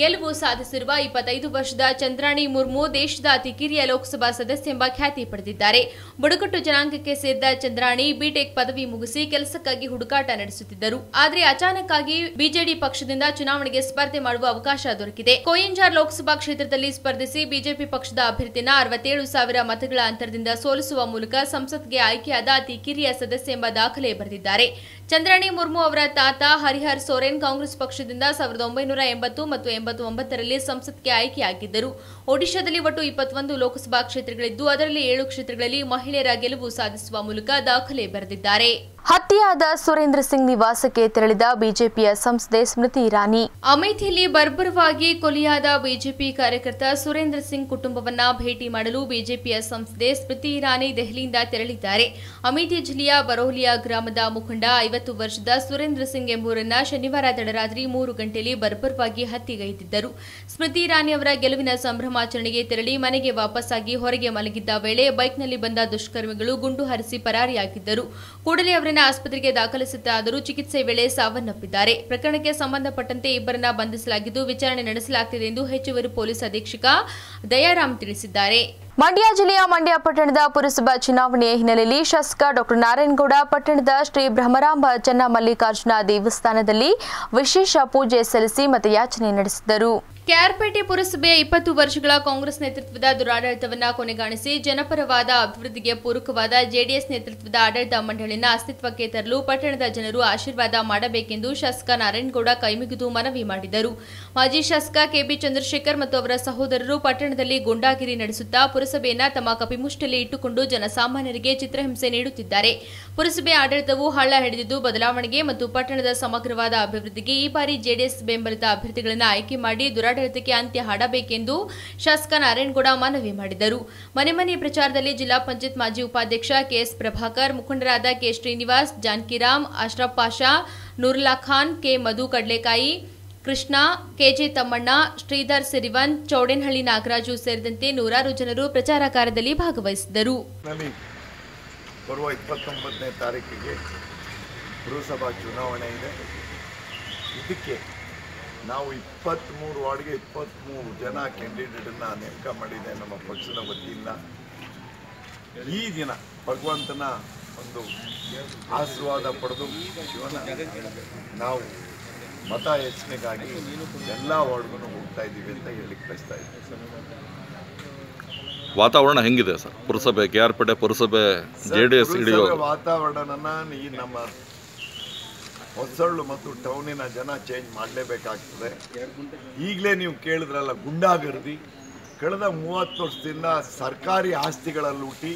ಗೆಲುವು ಸಾಧಿಸಿರುವ ಇಪ್ಪತ್ತೈದು ವರ್ಷದ ಚಂದ್ರಾಣಿ ಮುರ್ಮು ದೇಶದ ಅತಿ ಕಿರಿಯ ಲೋಕಸಭಾ ಸದಸ್ಯ ಎಂಬ ಖ್ಯಾತಿ ಪಡೆದಿದ್ದಾರೆ. ಬುಡಕಟ್ಟು ಜನಾಂಗಕ್ಕೆ ಸೇರಿದ ಚಂದ್ರಾಣಿ ಬಿಟೆಕ್ ಪದವಿ ಮುಗಿಸಿ ಕೆಲಸಕ್ಕಾಗಿ ಹುಡುಕಾಟ ನಡೆಸುತ್ತಿದ್ದರು. ಆದರೆ ಅಚಾನಕ್ ಆಗಿ ಬಿಜೆಡಿ ಪಕ್ಷದಿಂದ ಚುನಾವಣೆಗೆ ಸ್ಪರ್ಧೆ ಮಾಡುವ ಅವಕಾಶ ದೊರಕಿದೆ. ಕೊಯಿಂಜಾರ್ ಲೋಕಸಭಾ ಕ್ಷೇತ್ರದಲ್ಲಿ ಸ್ಪರ್ಧಿಸಿ ಬಿಜೆಪಿ ಪಕ್ಷದ ಅಭ್ಯರ್ಥಿನ ಅರವತ್ತೇಳು ಸಾವಿರ ಮತಗಳ ಅಂತರದಿಂದ ಸೋಲಿಸುವ ಮೂಲಕ ಸಂಸತ್ಗೆ ಆಯ್ಕೆಯಾದ ಅತಿ ಕಿರಿಯ ಸದಸ್ಯ ಎಂಬ ಬರೆದಿದ್ದಾರೆ. ಚಂದ್ರಾಣಿ ಮುರ್ಮು ಅವರ ತಾತ ಹರಿಹರ್ ಸೋರೆನ್ ಕಾಂಗ್ರೆಸ್ ಪಕ್ಷದಿಂದ ಸಾವಿರದ ಒಂಬೈನೂರ ಎಂಬತ್ತು ಮತ್ತು ಎಂಬತ್ತು ಒಂಬತ್ತರಲ್ಲಿ ಸಂಸತ್ಗೆ ಆಯ್ಕೆಯಾಗಿದ್ದರು. ಒಡಿಶಾದಲ್ಲಿ ಒಟ್ಟು ಇಪ್ಪತ್ತೊಂದು ಲೋಕಸಭಾ ಕ್ಷೇತ್ರಗಳಿದ್ದು ಅದರಲ್ಲಿ ಏಳು ಕ್ಷೇತ್ರಗಳಲ್ಲಿ ಮಹಿಳೆಯರ ಗೆಲುವು ಸಾಧಿಸುವ ಮೂಲಕ ದಾಖಲೆ ಬರೆದಿದ್ದಾರೆ. ಹತ್ಯೆಯಾದ ಸುರೇಂದ್ರ ಸಿಂಗ್ ನಿವಾಸಕ್ಕೆ ತೆರಳಿದ ಬಿಜೆಪಿಯ ಸಂಸದೆ ಸ್ಮೃತಿ ಇರಾನಿ. ಅಮೇಥಿಯಲ್ಲಿ ಬರ್ಬರವಾಗಿ ಕೊಲೆಯಾದ ಬಿಜೆಪಿ ಕಾರ್ಯಕರ್ತ ಸುರೇಂದ್ರ ಸಿಂಗ್ ಕುಟುಂಬವನ್ನ ಭೇಟಿ ಮಾಡಲು ಬಿಜೆಪಿಯ ಸಂಸದೆ ಸ್ಮೃತಿ ಇರಾನಿ ದೆಹಲಿಯಿಂದ ತೆರಳಿದ್ದಾರೆ. ಅಮೇಥಿ ಜಿಲ್ಲೆಯ ಬರೋಲಿಯಾ ಗ್ರಾಮದ ಮುಖಂಡ ಐವತ್ತು ವರ್ಷದ ಸುರೇಂದ್ರ ಸಿಂಗ್ ಎಂಬುವರನ್ನ ಶನಿವಾರ ತಡರಾತ್ರಿ ಮೂರು ಗಂಟೆಯಲ್ಲಿ ಬರ್ಬರವಾಗಿ ಹತ್ಯೆಗೈದಿದ್ದರು. ಸ್ಮೃತಿ ಇರಾನಿ ಅವರ ಗೆಲುವಿನ ಸಂಭ್ರಮಾಚರಣೆಗೆ ತೆರಳಿ ಮನೆಗೆ ವಾಪಸ್ಸಾಗಿ ಹೊರಗೆ ಮಲಗಿದ್ದ ವೇಳೆ ಬೈಕ್ನಲ್ಲಿ ಬಂದ ದುಷ್ಕರ್ಮಿಗಳು ಗುಂಡು ಹರಿಸಿ ಪರಾರಿಯಾಗಿದ್ದರು. ಕೂಡಲೇ ಅವರನ್ನು ಆಸ್ಪತ್ರೆಗೆ ದಾಖಲಿಸಿದ್ದಾದರೂ ಚಿಕಿತ್ಸೆ ವೇಳೆ ಸಾವನ್ನಪ್ಪಿದ್ದಾರೆ. ಪ್ರಕರಣಕ್ಕೆ ಸಂಬಂಧಪಟ್ಟಂತೆ ಇಬ್ಬರನ್ನ ಬಂಧಿಸಲಾಗಿದ್ದು, ವಿಚಾರಣೆ ನಡೆಸಲಾಗುತ್ತಿದೆ ಎಂದು ಹೆಚ್ಚುವರಿ ಪೊಲೀಸ್ ಅಧೀಕ್ಷಕ ದಯಾರಾಮ್ ತಿಳಿಸಿದ್ದಾರೆ. ಮಂಡ್ಯ ಜಿಲ್ಲೆಯ ಮಂಡ್ಯ ಪಟ್ಟಣದ ಪುರಸಭಾ ಚುನಾವಣೆಯ ಹಿನ್ನೆಲೆಯಲ್ಲಿ ಶಾಸಕ ಡಾಕ್ಟರ್ ನಾರಾಯಣಗೌಡ, ಪಟ್ಟಣದ ಶ್ರೀ ಬ್ರಹ್ಮರಾಂಬ ಚನ್ನಮಲ್ಲಿಕಾರ್ಜುನ ದೇವಸ್ಥಾನದಲ್ಲಿ ವಿಶೇಷ ಪೂಜೆ ಸಲ್ಲಿಸಿ ಮತಯಾಚನೆ ನಡೆಸಿದರು. ಕೆಆರ್ಪೇಟೆ ಪುರಸಭೆಯ ಇಪ್ಪತ್ತು ವರ್ಷಗಳ ಕಾಂಗ್ರೆಸ್ ನೇತೃತ್ವದ ದುರಾಡಳಿತವನ್ನು ಕೊನೆಗಾಣಿಸಿ ಜನಪರವಾದ ಅಭಿವೃದ್ಧಿಗೆ ಪೂರಕವಾದ ಜೆಡಿಎಸ್ ನೇತೃತ್ವದ ಆಡಳಿತ ಮಂಡಳಿನ ಅಸ್ತಿತ್ವಕ್ಕೆ ತರಲು ಪಟ್ಟಣದ ಜನರು ಆಶೀರ್ವಾದ ಮಾಡಬೇಕೆಂದು ಶಾಸಕ ನಾರಾಯಣಗೌಡ ಕೈಮುಗಿದು ಮನವಿ ಮಾಡಿದರು. ಮಾಜಿ ಶಾಸಕ ಕೆಬಿ ಚಂದ್ರಶೇಖರ್ ಮತ್ತು ಅವರ ಸಹೋದರರು ಪಟ್ಟಣದಲ್ಲಿ ಗೂಂಡಾಗಿರಿ ನಡೆಸುತ್ತಾ ಪುರಸಭೆಯನ್ನ ತಮ್ಮ ಕಪಿಮುಷ್ಟಲ್ಲಿ ಇಟ್ಟುಕೊಂಡು ಜನಸಾಮಾನ್ಯರಿಗೆ ಚಿತ್ರಹಿಂಸೆ ನೀಡುತ್ತಿದ್ದಾರೆ. ಪುರಸಭೆ ಆಡಳಿತವು ಹಳ್ಳ ಹಿಡಿದಿದ್ದು ಬದಲಾವಣೆಗೆ ಮತ್ತು ಪಟ್ಟಣದ ಸಮಗ್ರವಾದ ಅಭಿವೃದ್ಧಿಗೆ ಈ ಬಾರಿ ಜೆಡಿಎಸ್ ಬೆಂಬಲಿತ ಅಭ್ಯರ್ಥಿಗಳನ್ನು ಆಯ್ಕೆ ಮಾಡಿ ದುರಾಡಳಿತಕ್ಕೆ ಅಂತ್ಯ ಹಾಡಬೇಕೆಂದು ಶಾಸಕ ನಾರಾಯಣಗೌಡ ಮನವಿ ಮಾಡಿದರು. ಮನೆ ಮನೆ ಪ್ರಚಾರದಲ್ಲಿ ಜಿಲ್ಲಾ ಪಂಚಾಯತ್ ಮಾಜಿ ಉಪಾಧ್ಯಕ್ಷ ಕೆಎಸ್ ಪ್ರಭಾಕರ್, ಮುಖಂಡರಾದ ಕೆ ಶ್ರೀನಿವಾಸ್, ಜಾನಕಿರಾಮ್, ಅಶ್ರಫ್ ಪಾಷಾ, ನೂರ್ಲಾ ಖಾನ್, ಕೆ ಮಧು ಕಡ್ಲೆಕಾಯಿ, ಕೃಷ್ಣ, ಕೆಜೆ ತಮ್ಮಣ್ಣ, ಶ್ರೀಧರ್ ಸಿರಿವನ್, ಚೌಡೇನಹಳ್ಳಿ ನಾಗರಾಜು ಸೇರಿದಂತೆ ನೂರಾರು ಜನರು ಪ್ರಚಾರ ಕಾರ್ಯದಲ್ಲಿ ಭಾಗವಹಿಸಿದರು. ಬರುವ ಇಪ್ಪತ್ತೊಂಬತ್ತನೇ ತಾರೀಕಿಗೆ ಚುನಾವಣೆ ಇದೆ. ಇದಕ್ಕೆ ನಾವು ಇಪ್ಪತ್ತ್ಮೂರು ವಾರ್ಡ್ಗೆ ಇಪ್ಪತ್ತ್ಮೂರು ಜನ ಕ್ಯಾಂಡಿಡೇಟನ್ನು ನೇಮಕ ಮಾಡಿದೆ ನಮ್ಮ ಪಕ್ಷದ ವತಿಯಿಂದ. ಈ ದಿನ ಭಗವಂತನ ಒಂದು ಆಶೀರ್ವಾದ ಪಡೆದು ನಾವು ಮತ ಹೆಚ್ಚಿಗೆಗಾಗಿ ಎಲ್ಲ ವಾರ್ಡ್ಗೂ ಹೋಗ್ತಾ ಇದ್ದೀವಿ ಅಂತ ಹೇಳಿ ಬಯಸ್ತಾ ಇದ್ದೀವಿ ವಾತಾವರಣ ಹೆಂಗಿದೆ ಸರ್? ಪುರಸಭೆ ಕೆ ಆರ್ ಪೇಟೆ ಪುರಸಭೆ ಜೆ ಡಿ ಎಸ್ ವಾತಾವರಣನ ಈ ನಮ್ಮ ಹೊಸಳ್ಳು ಮತ್ತು ಟೌನಿನ ಜನ ಚೇಂಜ್ ಮಾಡಲೇಬೇಕಾಗ್ತದೆ. ಈಗಲೇ ನೀವು ಕೇಳಿದ್ರಲ್ಲ ಗುಂಡಾಗರ್ದಿ. ಕಳೆದ ಮೂವತ್ತು ವರ್ಷದಿಂದ ಸರ್ಕಾರಿ ಆಸ್ತಿಗಳ ಲೂಟಿ.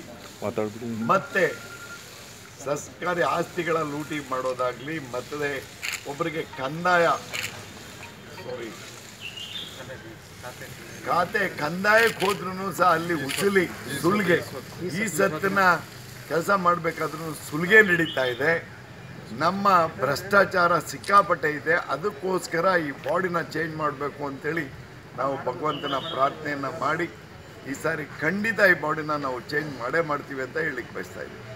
ಮತ್ತೆ ಸರ್ಕಾರಿ ಆಸ್ತಿಗಳ ಲೂಟಿ ಮಾಡೋದಾಗಲಿ ಮತ್ತೆ ಒಬ್ಬರಿಗೆ ಕಂದಾಯ ಸಾರಿ ಖಾತೆ ಕಂದಾಯಕ್ಕೆ ಹೋದ್ರೂ ಸಹ ಅಲ್ಲಿ ಉಸುಲಿ ಸುಲ್ಗೆ. ಈ ಸತ್ತಿನ ಕೆಲಸ ಮಾಡಬೇಕಾದ್ರೂ ಸುಲ್ಗೆ ನಡೀತಾ ಇದೆ. ನಮ್ಮ ಭ್ರಷ್ಟಾಚಾರ ಸಿಕ್ಕಾಪಟ್ಟೆ ಇದೆ ಅದಕ್ಕೋಸ್ಕರ ಈ ಬಾಡಿನ ಚೇಂಜ್ ಮಾಡಬೇಕು ಅಂತೇಳಿ ನಾವು ಭಗವಂತನ ಪ್ರಾರ್ಥನೆಯನ್ನು ಮಾಡಿ ಈ ಸಾರಿ ಖಂಡಿತ ಈ ಬಾಡಿನ ನಾವು ಚೇಂಜ್ ಮಾಡೇ ಮಾಡ್ತೀವಿ ಅಂತ ಹೇಳಿಕ್ ಬಯಸ್ತಾ ಇದ್ದೀವಿ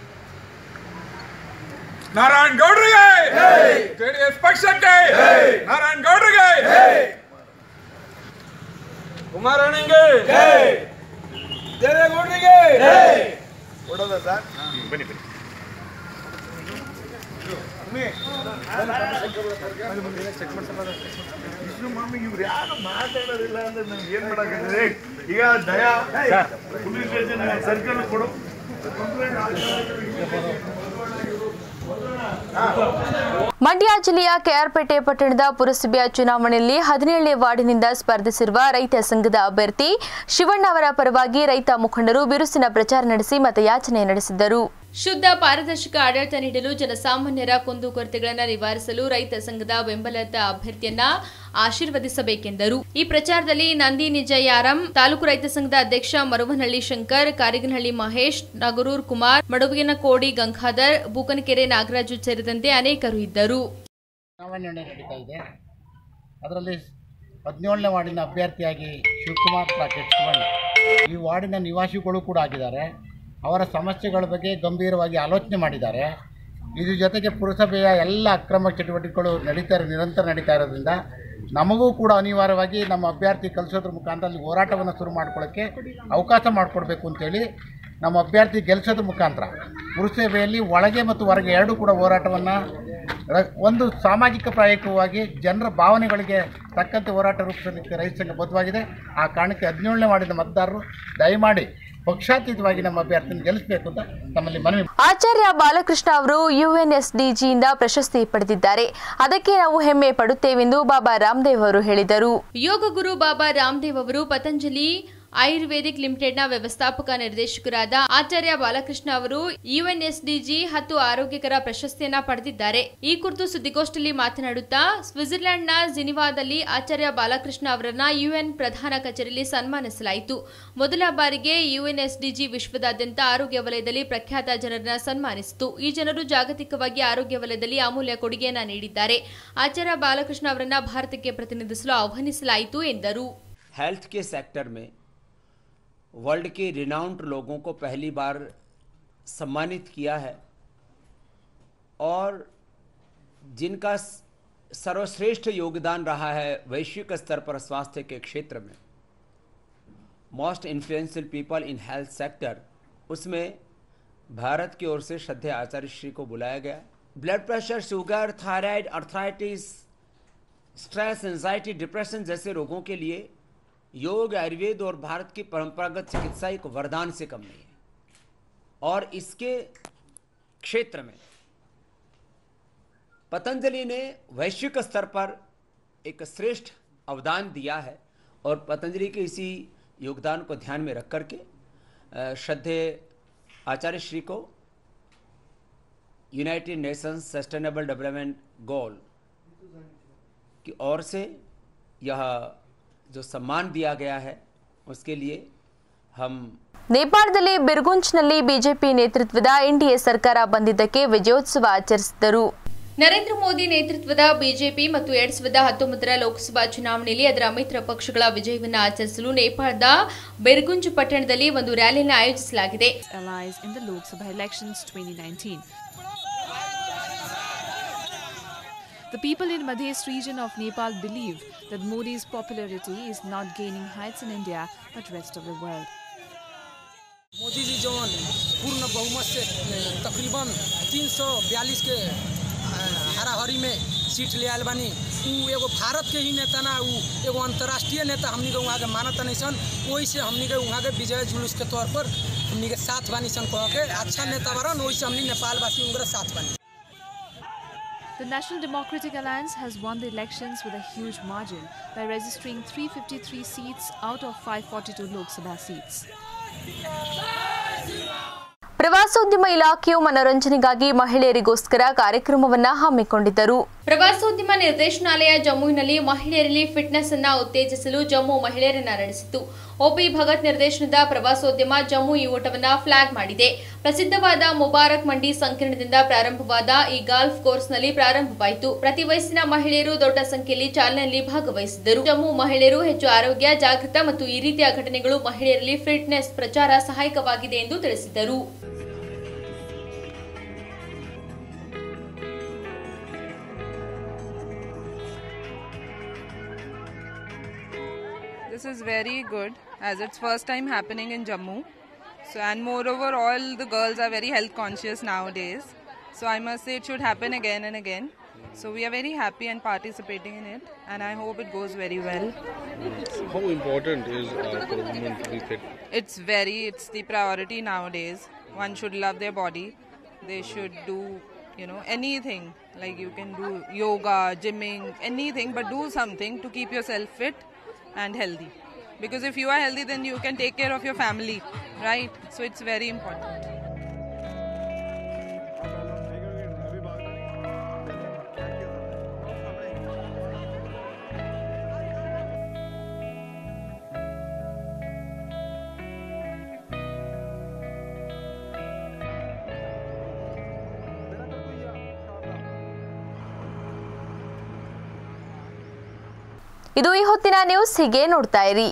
ನಾರಾಯಣ ಗೌಡ್ರಿಗೆ! ಜೆಡಿಎಸ್ ಪಕ್ಷಕ್ಕೆ! ನಾರಾಯಣ್ ಗೌಡ್ರಿಗೆ! ಕುಮಾರಣ್ಣಂಗೆ! ದೇವೇಗೌಡರಿಗೆ! ಕೊಡೋದ ಬನ್ನಿ ವಿಷ್ಣು ಮಾಮಿ ಯಾರು ಈಗ ದಯಾ ಪೊಲೀಸ್ ಸ್ಟೇಷನ್ ಸರ್ಕಲ್ ಕೊಡು ಮಂಡ್ಯ ಜಿಲ್ಲೆಯ ಕೆಆರ್ಪೇಟೆ ಪಟ್ಟಣದ ಪುರಸಭೆಯ ಚುನಾವಣೆಯಲ್ಲಿ ಹದಿನೇಳನೇ ವಾರ್ಡಿನಿಂದ ಸ್ಪರ್ಧಿಸಿರುವ ರೈತ ಸಂಘದ ಅಭ್ಯರ್ಥಿ ಶಿವಣ್ಣ ಅವರ ಪರವಾಗಿ ರೈತ ಮುಖಂಡರು ಬಿರುಸಿನ ಪ್ರಚಾರ ನಡೆಸಿ ಮತಯಾಚನೆ ನಡೆಸಿದ್ದರು. ಶುದ್ಧ ಪಾರದರ್ಶಕ ಆಡಳಿತ ನೀಡಲು ಜನಸಾಮಾನ್ಯರ ಕುಂದುಕೊರತೆಗಳನ್ನು ನಿವಾರಿಸಲು ರೈತ ಸಂಘದ ಬೆಂಬಲಿತ ಅಭ್ಯರ್ಥಿಯನ್ನ ಆಶೀರ್ವದಿಸಬೇಕೆಂದರು. ಈ ಪ್ರಚಾರದಲ್ಲಿ ನಂದಿ ನಿಜಯಾರಂ, ತಾಲೂಕು ರೈತ ಸಂಘದ ಅಧ್ಯಕ್ಷ ಮರುವನಹಳ್ಳಿ ಶಂಕರ್, ಕಾರಿಗನಹಳ್ಳಿ ಮಹೇಶ್, ನಗರೂರ್ ಕುಮಾರ್ ಮಡುವಿನ ಕೋಡಿ ಗಂಗಾಧರ್, ಬೂಕನಕೆರೆ ನಾಗರಾಜು ಸೇರಿದಂತೆ ಅನೇಕರು ಇದ್ದರು. ಅದರಲ್ಲಿ ಹದಿನೇಳನೇ ವಾರ್ಡಿನ ಅಭ್ಯರ್ಥಿಯಾಗಿ ಶಿವಕುಮಾರ್ ಈ ವಾರ್ಡಿನ ನಿವಾಸಿಗಳು ಕೂಡ ಆಗಿದ್ದಾರೆ. ಅವರ ಸಮಸ್ಯೆಗಳ ಬಗ್ಗೆ ಗಂಭೀರವಾಗಿ ಆಲೋಚನೆ ಮಾಡಿದ್ದಾರೆ. ಇದ್ರ ಜೊತೆಗೆ ಪುರಸಭೆಯ ಎಲ್ಲ ಅಕ್ರಮ ಚಟುವಟಿಕೆಗಳು ನಡೀತಾ ನಿರಂತರ ನಡೀತಾ ಇರೋದ್ರಿಂದ ನಮಗೂ ಕೂಡ ಅನಿವಾರ್ಯವಾಗಿ ನಮ್ಮ ಅಭ್ಯರ್ಥಿ ಕಲಿಸೋದ್ರ ಮುಖಾಂತರ ಅಲ್ಲಿ ಹೋರಾಟವನ್ನು ಶುರು ಮಾಡ್ಕೊಳ್ಳೋಕ್ಕೆ ಅವಕಾಶ ಮಾಡಿಕೊಡ್ಬೇಕು ಅಂತೇಳಿ ನಮ್ಮ ಅಭ್ಯರ್ಥಿ ಗೆಲ್ಲಿಸೋದ್ರ ಮುಖಾಂತರ ಪುರಸಭೆಯಲ್ಲಿ ಒಳಗೆ ಮತ್ತು ಹೊರಗೆ ಎರಡೂ ಕೂಡ ಹೋರಾಟವನ್ನು ಒಂದು ಸಾಮಾಜಿಕ ಪ್ರಾಯಕವಾಗಿ ಜನರ ಭಾವನೆಗಳಿಗೆ ತಕ್ಕಂತೆ ಹೋರಾಟ ರೂಪಿಸಲಿಕ್ಕೆ ರೈತ ಸಂಘ ಬದ್ಧವಾಗಿದೆ. ಆ ಕಾರಣಕ್ಕೆ ಹದಿನೇಳನೇ ಮಾಡಿದ ಮತದಾರರು ದಯಮಾಡಿ ಪಕ್ಷಾತೀತವಾಗಿ ನಮ್ಮ ಅಭ್ಯರ್ಥಿನ ಗೆಲ್ಲಿಸಬೇಕು ಅಂತ ನಮ್ಮಲ್ಲಿ ಮನವಿ ಆಚಾರ್ಯ ಬಾಲಕೃಷ್ಣ ಅವರು ಯುಎನ್ಎಸ್ಡಿಜಿಯಿಂದ ಪ್ರಶಸ್ತಿ ಪಡೆದಿದ್ದಾರೆ. ಅದಕ್ಕೆ ನಾವು ಹೆಮ್ಮೆ ಪಡುತ್ತೇವೆಂದು ಬಾಬಾ ರಾಮದೇವ್ ಅವರು ಹೇಳಿದರು. ಯೋಗ ಗುರು ಬಾಬಾ ರಾಮದೇವ್ ಅವರು ಪತಂಜಲಿ ಆಯುರ್ವೇದಿಕ್ ಲಿಮಿಟೆಡ್ನ ವ್ಯವಸ್ಥಾಪಕ ನಿರ್ದೇಶಕರಾದ ಆಚಾರ್ಯ ಬಾಲಕೃಷ್ಣ ಅವರು ಯುಎನ್ಎಸ್ಡಿಜಿ ಹತ್ತು ಆರೋಗ್ಯಕರ ಪ್ರಶಸ್ತಿಯನ್ನ ಪಡೆದಿದ್ದಾರೆ. ಈ ಕುರಿತು ಸುದ್ದಿಗೋಷ್ಠಿಯಲ್ಲಿ ಮಾತನಾಡುತ್ತಾ, ಸ್ವಿಟ್ಜರ್ಲೆಂಡ್ನ ಜಿನಿವಾದಲ್ಲಿ ಆಚಾರ್ಯ ಬಾಲಕೃಷ್ಣ ಅವರನ್ನ ಯುಎನ್ ಪ್ರಧಾನ ಕಚೇರಿಯಲ್ಲಿ ಸನ್ಮಾನಿಸಲಾಯಿತು. ಮೊದಲ ಬಾರಿಗೆ ಯುಎನ್ಎಸ್ಡಿಜಿ ವಿಶ್ವದಾದ್ಯಂತ ಆರೋಗ್ಯ ವಲಯದಲ್ಲಿ ಪ್ರಖ್ಯಾತ ಜನರನ್ನ ಸನ್ಮಾನಿಸಿತು. ಈ ಜನರು ಜಾಗತಿಕವಾಗಿ ಆರೋಗ್ಯ ವಲಯದಲ್ಲಿ ಅಮೂಲ್ಯ ಕೊಡುಗೆಯನ್ನ ನೀಡಿದ್ದಾರೆ. ಆಚಾರ್ಯ ಬಾಲಕೃಷ್ಣ ಅವರನ್ನ ಭಾರತಕ್ಕೆ ಪ್ರತಿನಿಧಿಸಲು ಆಹ್ವಾನಿಸಲಾಯಿತು ಎಂದರು. ಹೆಲ್ತ್ ಕೇರ್ ಸೆಕ್ಟರ್ ಮೇ वर्ल्ड के रिनाउंड लोगों को पहली बार सम्मानित किया है और जिनका सर्वश्रेष्ठ योगदान रहा है वैश्विक स्तर पर स्वास्थ्य के क्षेत्र में। Most influential people in health sector उसमें भारत की ओर से श्रद्धेय आचार्य श्री को बुलाया गया। Blood pressure sugar thyroid arthritis stress anxiety depression जैसे रोगों के लिए योग, आयुर्वेद और भारत की परंपरागत चिकित्सा एक वरदान से कम नहीं है। और इसके क्षेत्र में पतंजलि ने वैश्विक स्तर पर एक श्रेष्ठ अवदान दिया है और पतंजलि के इसी योगदान को ध्यान में रख करके श्रद्धेय आचार्य श्री को United Nations sustainable development goal की ओर से यह जो सम्मान दिया गया है उसके लिए हम ನೇಪಾಳದಲ್ಲಿ ಬಿರ್ಗುಂಚ್ನಲ್ಲಿ ಬಿಜೆಪಿ ನೇತೃತ್ವದ ಎನ್ಡಿಎ ಸರ್ಕಾರ ಬಂದಿದ್ದಕ್ಕೆ ವಿಜಯೋತ್ಸವ ಆಚರಿಸಿದರು ನರೇಂದ್ರ ಮೋದಿ ನೇತೃತ್ವದ ಬಿಜೆಪಿ ಮತ್ತು ಎರಡ್ ಸಾವಿರದ ಹತ್ತೊಂಬತ್ತರ ಲೋಕಸಭಾ ಚುನಾವಣೆಯಲ್ಲಿ ಅದರ ಮಿತ್ರ ಪಕ್ಷಗಳ ವಿಜಯವನ್ನು ಆಚರಿಸಲು ನೇಪಾಳದ ಬೆರ್ಗುಂಜ್ ಪಟ್ಟಣದಲ್ಲಿ ಒಂದು ರ್ಯಾಲಿಯನ್ನು ಆಯೋಜಿಸಲಾಗಿದೆ The Lok Sabha elections 2019. The people in Madhes region of Nepal believe that Modi's popularity is not gaining heights in India, but rest of the world. Modi ji जवन, पूर्ण बहुमत से, तकरीबन 342 के हाराहारी में सीट ले आयल बानी उ एगो भारत के ही नेता ना उ एगो अंतर्राष्ट्रीय नेता हमनी के वहाँ के मानत नहीं सन वही से हमनी के वहाँ के विजय जुलूस के तौर पर हमनी के साथ बानी सन कह के अच्छा नेता बरन वही से हमनी नेपाल वासी साथ बानी The National Democratic Alliance has won the elections with a huge margin by registering 353 seats out of 542 Lok Sabha seats. ಪ್ರವಾಸೋದ್ಯಮ ಇಲಾಖೆಯು ಮನರಂಜನೆಗಾಗಿ ಮಹಿಳೆಯರಿಗೋಸ್ಕರ ಕಾರ್ಯಕ್ರಮವನ್ನು ಹಮ್ಮಿಕೊಂಡಿದ್ದರು ಪ್ರವಾಸೋದ್ಯಮ ನಿರ್ದೇಶನಾಲಯ ಜಮ್ಮುವಿನಲ್ಲಿ ಮಹಿಳೆಯರಲ್ಲಿ ಫಿಟ್ನೆಸ್ ಅನ್ನ ಉತ್ತೇಜಿಸಲು ಜಮ್ಮು ಮಹಿಳೆಯರನ್ನ ನಡೆಸಿತು ಒಪಿ ಭಗತ್ ನಿರ್ದೇಶನದ ಪ್ರವಾಸೋದ್ಯಮ ಜಮ್ಮು ಈ ಓಟವನ್ನು ಫ್ಲಾಗ್ ಮಾಡಿದೆ. ಪ್ರಸಿದ್ಧವಾದ ಮುಬಾರಕ್ ಮಂಡಿ ಸಂಕೀರ್ಣದಿಂದ ಪ್ರಾರಂಭವಾದ ಈ ಗಾಲ್ಫ್ ಕೋರ್ಸ್ನಲ್ಲಿ ಪ್ರಾರಂಭವಾಯಿತು. ಪ್ರತಿ ವಯಸ್ಸಿನ ಮಹಿಳೆಯರು ದೊಡ್ಡ ಸಂಖ್ಯೆಯಲ್ಲಿ ಚಾಲನೆಯಲ್ಲಿ ಭಾಗವಹಿಸಿದ್ದರು. ಜಮ್ಮು ಮಹಿಳೆಯರು ಹೆಚ್ಚು ಆರೋಗ್ಯ, ಜಾಗೃತ ಮತ್ತು ಈ ರೀತಿಯ ಘಟನೆಗಳು ಮಹಿಳೆಯರಲ್ಲಿ ಫಿಟ್ನೆಸ್ ಪ್ರಚಾರ ಸಹಾಯಕವಾಗಿದೆ ಎಂದು ತಿಳಿಸಿದರು. Is very good as it's first time happening in Jammu. So and moreover all the girls are very health conscious nowadays. So I must say it should happen again and again. So we are very happy and participating in it and I hope it goes very well. How important is uh, for a woman to be fit? It's very it's the priority nowadays. One should love their body. They should do you know anything like you can do yoga gymming anything but do something to keep yourself fit and healthy because if you are healthy then you can take care of your family right so it's very important ಇದು ಈ ಹೊತ್ತಿನ news ಹೀಗೆ ನೋಡ್ತಾ ಇರಿ